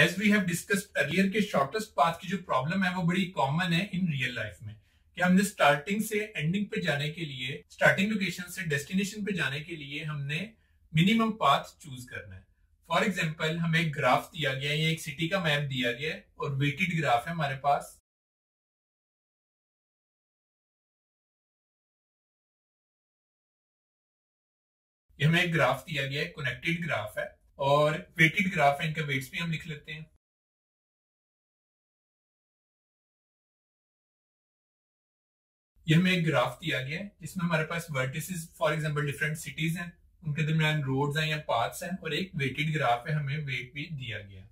As we have discussed earlier के shortest path की जो प्रॉब्लम है, वो बड़ी कॉमन है इन रियल लाइफ में। कि हमने स्टार्टिंग से एंडिंग पे जाने के लिए स्टार्टिंग लोकेशन से डेस्टिनेशन पे जाने के लिए हमने मिनिमम पाथ चूज़ करना है। फॉर एग्ज़ाम्पल हमें एक ग्राफ दिया गया है एक सिटी का मैप दिया गया है, और वेटेड ग्राफ है हमारे पास। हमें एक ग्राफ दिया गया है कनेक्टेड ग्राफ है। और वेटेड ग्राफ है, इनका वेट्स भी हम लिख लेते हैं। ये हमें एक ग्राफ दिया गया है, जिसमें हमारे पास vertices for example different cities हैं, उनके दरमियान रोड्स हैं या पाथ्स हैं, और एक वेटेड ग्राफ है, हमें वेट भी दिया गया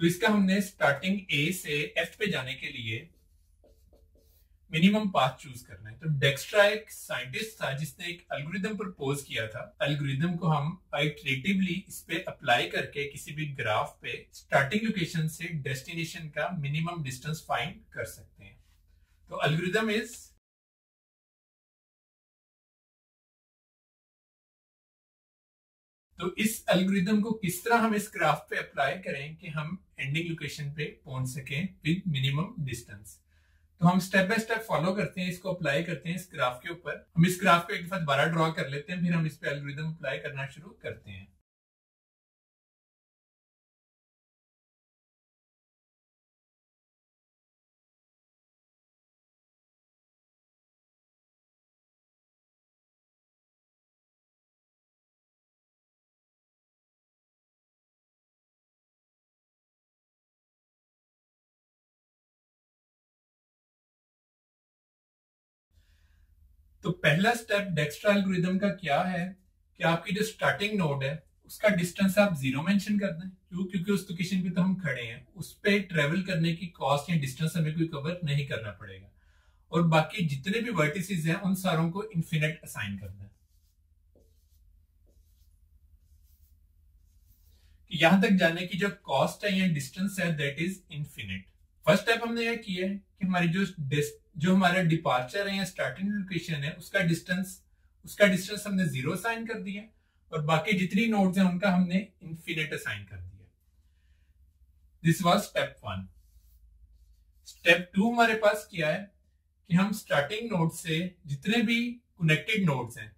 तो इसका हमने स्टार्टिंग ए से एफ़ पे जाने के लिए मिनिमम पाथ चूज़ करना है। तो डेक्स्ट्रा एक साइंटिस्ट था जिसने एक एल्गोरिदम प्रपोज किया था। एल्गोरिदम को हम आइट्रेटिवली इस पे अप्लाई करके किसी भी ग्राफ पे स्टार्टिंग लोकेशन से डेस्टिनेशन का मिनिमम डिस्टेंस फाइंड कर सकते हैं। तो एल्गोरिदम इज़ तो इस एल्गोरिदम को किस तरह हम इस ग्राफ पे अप्लाई करें कि हम एंडिंग लोकेशन पे पहुँच सकें विद मिनिमम डिस्टेंस तो हम स्टेप बाय स्टेप फॉलो करते हैं, इसको अप्लाई करते हैं इस ग्राफ के ऊपर। हम इस ग्राफ को एक दफ़ा दोबारा ड्रॉ कर लेते हैं, फिर हम इस पर एल्गोरिदम अप्लाई करना शुरू करते हैं। तो पहला स्टेप डेक्स्ट्रा एल्गोरिदम का क्या है? कि आपकी जो स्टार्टिंग नोड है, उसका डिस्टेंस आप ज़ीरो मेंशन कर दें। क्यों? क्योंकि उस लोकेशन पे तो हम खड़े हैं। उस पे ट्रेवल करने की कॉस्ट या डिस्टेंस हमें कोई कवर नहीं करना पड़ेगा। और बाकी जितने भी वर्टिसेस हैं, उन सारों को इन्फिनिट असाइन कर दें। यहाँ तक जाने की जो कॉस्ट है या डिस्टेंस है that is infinite first step हमने यह किया है कि हमारी जो जो हमारा डिपार्चर है या स्टार्टिंग लोकेशन है, उसका डिस्टेंस उसका डिस्टेंस हमने ज़ीरो असाइन कर दिया और बाकी जितनी नोड्स हैं, उनका हमने इन्फिनिट असाइन कर दिया this was step one step two हमारे पास क्या है कि हम स्टार्टिंग नोड से जितने भी कनेक्टेड नोड्स हैं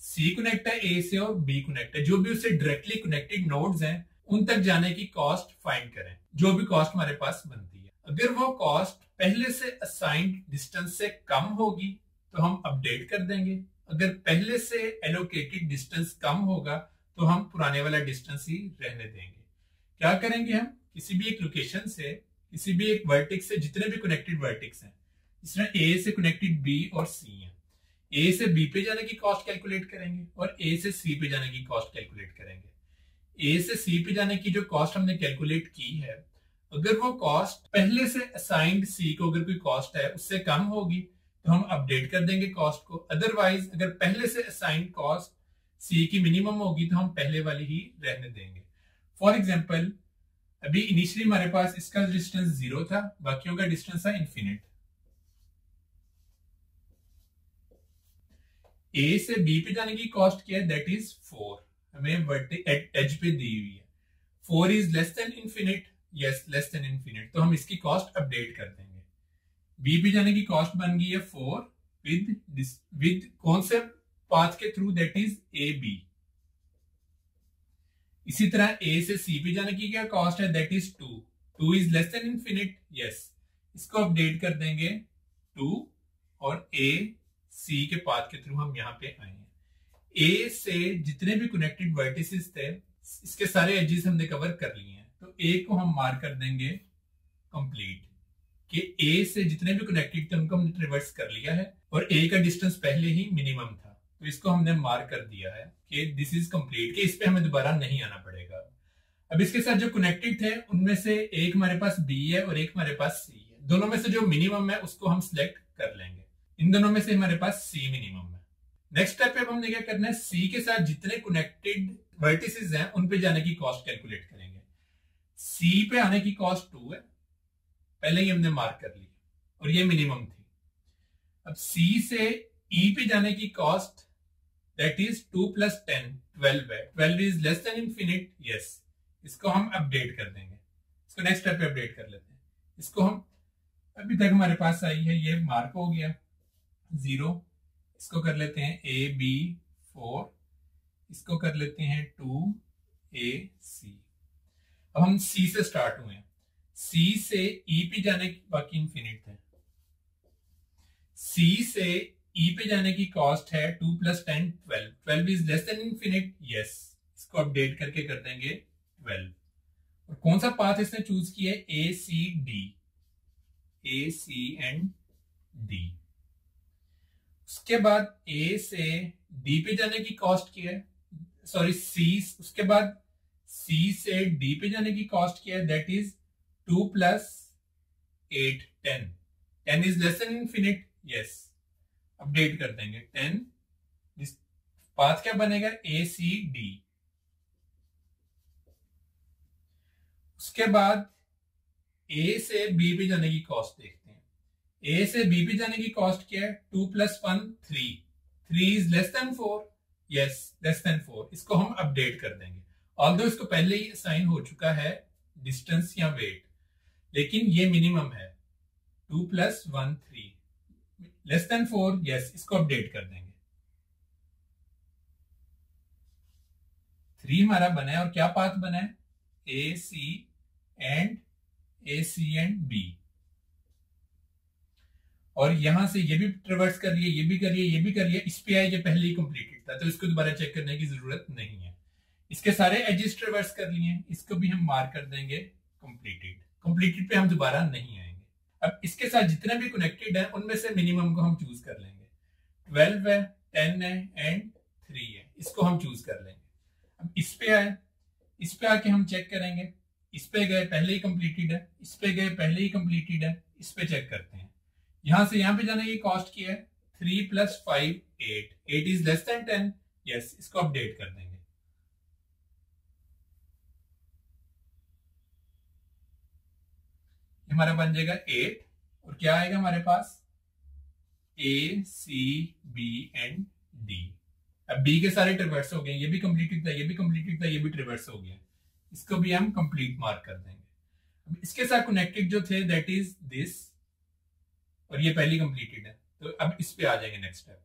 सी कनेक्ट है ए से और बी कनेक्ट है, जो भी उससे डायरेक्टली कनेक्टेड नोड्स हैं, उन तक जाने की कॉस्ट फाइंड करें, जो भी कॉस्ट हमारे पास बनती है। अगर वो कॉस्ट पहले से असाइंड डिस्टेंस से कम होगी तो हम अपडेट कर देंगे। अगर पहले से एलोकेटेड डिस्टेंस कम होगा तो हम पुराने वाला डिस्टेंस ही रहने देंगे। क्या करेंगे हम? किसी भी एक लोकेशन से, किसी भी एक वर्टिक्स से, जितने भी कनेक्टेड वर्टिक्स हैं, इसमें ए से कनेक्टेड बी और सी है। ए से बी पे जाने की कॉस्ट कैलकुलेट करेंगे और ए से सी पे जाने की कॉस्ट कैलकुलेट करेंगे। ए से सी पे जाने की जो कॉस्ट हमने कैलकुलेट की है अगर वो कॉस्ट पहले से असाइंड सी को, अगर कोई कॉस्ट है, उससे कम होगी तो हम अपडेट कर देंगे कॉस्ट को। अदरवाइज़ अगर पहले से असाइंड कॉस्ट सी की मिनिमम होगी तो हम पहले वाली ही रहने देंगे। फॉर एग्ज़ाम्पल अभी इनिशियली हमारे पास इसका डिस्टेंस ज़ीरो था, बाकियों का डिस्टेंस था इन्फिनिट ए से बी पे जाने की कॉस्ट क्या है? दैट इज़ फोर हमें एज पे दी हुई है। Four is less than infinite yes less than infinite तो हम इसकी कॉस्ट अपडेट कर देंगे। बी पे जाने की कॉस्ट बन गई है फोर विद विद कौन से पाथ के through that is A B इसी तरह ए से सी पे जाने की क्या कॉस्ट है? That is two two is less than infinite yes इसको अपडेट कर देंगे टू और ए सी के पाथ के थ्रू हम यहाँ पे आए हैं। ए से जितने भी कनेक्टेड वर्टिसेस थे, इसके सारे एजेस हमने कवर कर लिए हैं। तो ए को हम मार कर देंगे कंप्लीट कि ए से जितने भी कनेक्टेड थे उनको हमने रिवर्स कर लिया है, और ए का डिस्टेंस पहले ही मिनिमम था। तो इसको हमने मार कर दिया है कि दिस इज़ कंप्लीट कि इस पे हमें दोबारा नहीं आना पड़ेगा। अब इसके साथ जो कनेक्टेड थे, उनमें से एक हमारे पास बी है और एक हमारे पास सी है। दोनों में से जो मिनिमम है, उसको हम सिलेक्ट कर लेंगे। इन दोनों में से हमारे पास सी मिनिमम है। नेक्स्ट स्टेप पे हमने क्या करना है? सी के साथ जितने कनेक्टेड वर्टिसेस हैं, उन पे जाने की कॉस्ट कैलकुलेट करेंगे। सी पे आने की कॉस्ट टू है। पहले ही हमने मार्क कर ली और ये मिनिमम थी। अब सी से ई e पे जाने की cost that is two plus ten twelve है। Twelve is less than infinite yes इसको हम अपडेट कर देंगे। इसको नेक्स्ट स्टेप पे अपडेट कर लेते हैं। इसको हम अभी तक हमारे पास आई है, ये मार्क हो गया। ज़ीरो इसको कर लेते हैं ए बी फोर इसको कर लेते हैं टू ए सी अब हम सी से स्टार्ट हुए सी से ई e पे जाने की बाकी इंफिनिट है। सी से ई e पे जाने की कॉस्ट है two plus ten twelve twelve is less than infinite yes इसको अपडेट करके कर देंगे ट्वेल्व और कौन सा पाथ इसने चूज़ किया है? A C D A C and D उसके बाद ए से डी पे जाने की कॉस्ट क्या है। सॉरी सी उसके बाद सी से डी पे जाने की कॉस्ट क्या है? That is two plus eight ten ten is less than infinite yes update कर देंगे. टेन पाथ क्या बनेगा? ए सी डी उसके बाद ए से बी पे जाने की कॉस्ट देखते हैं. ए से बी पे जाने की कॉस्ट क्या है? Two plus one three three is less than four yes less than four इसको हम अपडेट कर देंगे. ऑल इसको पहले ही साइन हो चुका है डिस्टेंस या वेट लेकिन ये मिनिमम है। Two plus one three less than four yes इसको अपडेट कर देंगे। थ्री हमारा बना है और क्या पाथ बना है? A C and A C and B और यहाँ से ये भी ट्रेवर्स कर लिए, ये भी करिए ये भी कर लिया इस पे आए, ये पहले ही कंप्लीटेड था तो इसको दोबारा चेक करने की ज़रूरत नहीं है। इसके सारे एजिस ट्रेवर्स कर लिए, इसको भी हम मार्क कर देंगे कंप्लीटेड कंप्लीटेड पे हम दोबारा नहीं आएँगे. अब इसके साथ जितने भी कनेक्टेड है, उनमें से मिनिमम को हम चूज़ कर लेंगे. ट्वेल्व है टेन है एंड थ्री है. इसको हम चूज़ कर लेंगे. अब इस पे आए. इस पे आके हम चेक करेंगे. इस पे गए, पहले ही कंप्लीटेड है. इस पे गए, पहले ही कंप्लीटेड है. इस पे चेक करते हैं. यहाँ से यहाँ पे जाने की कॉस्ट की है? Three plus five eight eight is less than ten yes इसको अपडेट कर देंगे. हमारा बन जाएगा एट और क्या आएगा हमारे पास? A C B and D अब बी के सारे ट्रिवर्स हो गए, ये भी कंप्लीटेड था ये भी कंप्लीटेड था ये भी ट्रिवर्स हो गया। इसको भी हम कंप्लीट मार्क कर देंगे। अब इसके साथ कनेक्टेड जो थे दैट इज़ दिस और ये पहली कंप्लीटेड है। तो अब इस पे आ जाएँगे नेक्स्ट स्टेप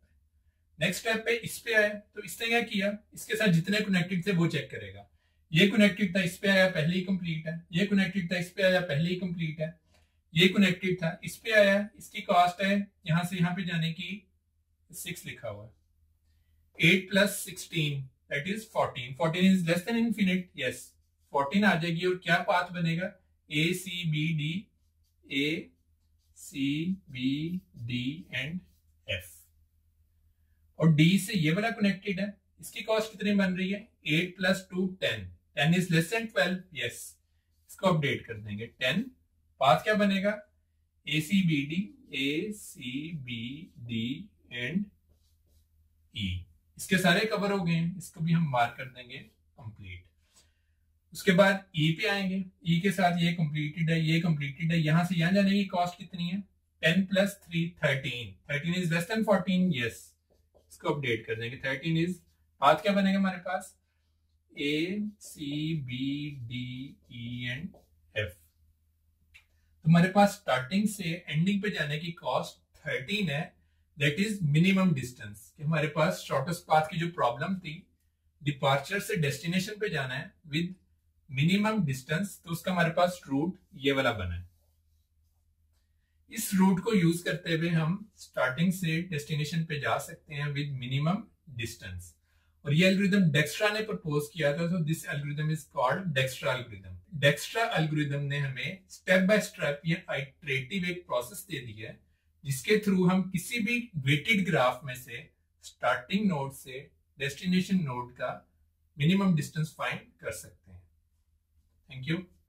नेक्स्ट स्टेप पे इस पे आए तो इसने क्या किया? इसके साथ जितने कनेक्टेड थे, वो चेक करेगा। ये कनेक्टेड था, इस पे आया पहले ही कंप्लीट है। ये कनेक्टेड था, इस पे आया पहले ही कंप्लीट है। ये कनेक्टेड था, इस पे आया, इसकी कॉस्ट है, यहाँ से यहाँ पे जाने की सिक्स लिखा हुआ है। Eight plus sixteen that is fourteen fourteen is less than infinite yes fourteen आ जाएगी और क्या पाथ बनेगा? A C B D A C B D and F और डी से ये वाला कनेक्टेड है इसकी कॉस्ट कितनी बन रही है? Eight plus two ten ten is less than twelve yes इसको अपडेट कर देंगे. टेन पाथ क्या बनेगा? A C B D A C B D and E इसके सारे कवर हो गए इसको भी हम मार्क कर देंगे कंप्लीट उसके बाद ई e पे आएँगे. ई e के साथ ये कंप्लीटेड है, ये कंप्लीटेड है. यहाँ से यहाँ जाने की कॉस्ट कितनी है? Ten plus three thirteen thirteen is less than fourteen yes इसको अपडेट कर देंगे. थर्टीन इज़ पाथ क्या बनेगा हमारे पास? A C B D E and F तुम्हारे पास स्टार्टिंग से एंडिंग पे जाने की कॉस्ट थर्टीन है. दैट इज़ मिनिमम डिस्टेंस कि हमारे पास शॉर्टेस्ट पाथ की जो प्रॉब्लम थी डिपार्चर से डेस्टिनेशन पे जाना है विद मिनिमम डिस्टेंस तो उसका हमारे पास रूट ये वाला बना है. इस रूट को यूज़ करते हुए हम स्टार्टिंग से डेस्टिनेशन पे जा सकते हैं विद मिनिमम डिस्टेंस और ये एल्गोरिदम डेक्स्ट्रा ने प्रपोज किया था तो this algorithm is called Dijkstra algorithm Dijkstra algorithm ने हमें स्टेप बाय स्टेप ये आइट्रेटिव एक प्रोसेस दे दी है, जिसके थ्रू हम किसी भी वेटेड ग्राफ में से स्टार्टिंग नोड से डेस्टिनेशन नोड का मिनिमम डिस्टेंस फाइंड कर सकते हैं। Thank you